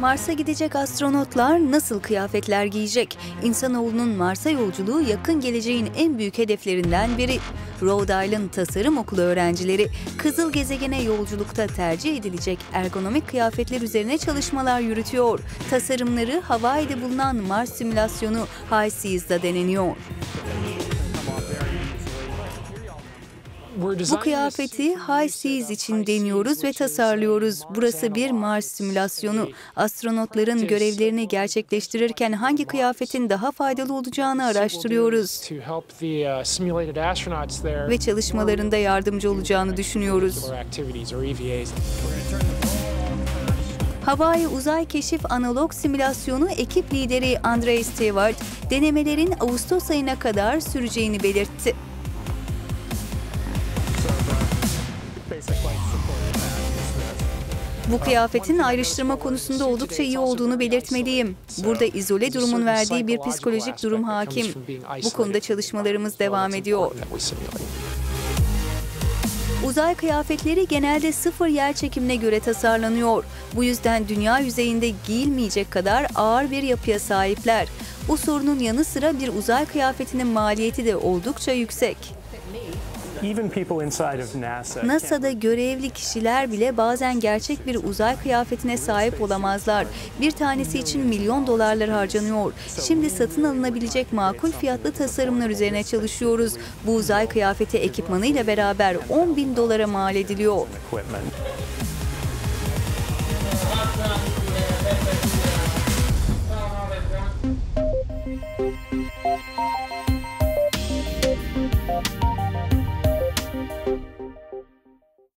Mars'a gidecek astronotlar nasıl kıyafetler giyecek? İnsanoğlunun Mars'a yolculuğu yakın geleceğin en büyük hedeflerinden biri. Rhode Island Tasarım Okulu öğrencileri Kızıl Gezegen'e yolculukta tercih edilecek ergonomik kıyafetler üzerine çalışmalar yürütüyor. Tasarımları Hawaii'de bulunan Mars simülasyonu High Seas'da deneniyor. Bu kıyafeti High Seas için deniyoruz ve tasarlıyoruz. Burası bir Mars simülasyonu. Astronotların görevlerini gerçekleştirirken hangi kıyafetin daha faydalı olacağını araştırıyoruz. Ve çalışmalarında yardımcı olacağını düşünüyoruz. Hawaii Uzay Keşif Analog Simülasyonu ekip lideri Andre Stewart, denemelerin Ağustos ayına kadar süreceğini belirtti. Bu kıyafetin ayrıştırma konusunda oldukça iyi olduğunu belirtmeliyim. Burada izole durumun verdiği bir psikolojik durum hakim. Bu konuda çalışmalarımız devam ediyor. Uzay kıyafetleri genelde sıfır yer çekimine göre tasarlanıyor. Bu yüzden dünya yüzeyinde giyilmeyecek kadar ağır bir yapıya sahipler. Bu sorunun yanı sıra bir uzay kıyafetinin maliyeti de oldukça yüksek. NASA'da görevli kişiler bile bazen gerçek bir uzay kıyafetine sahip olamazlar. Bir tanesi için milyon dolarlar harcanıyor. Şimdi satın alınabilecek makul fiyatlı tasarımlar üzerine çalışıyoruz. Bu uzay kıyafeti ekipmanıyla beraber 10 bin dolara mal ediliyor.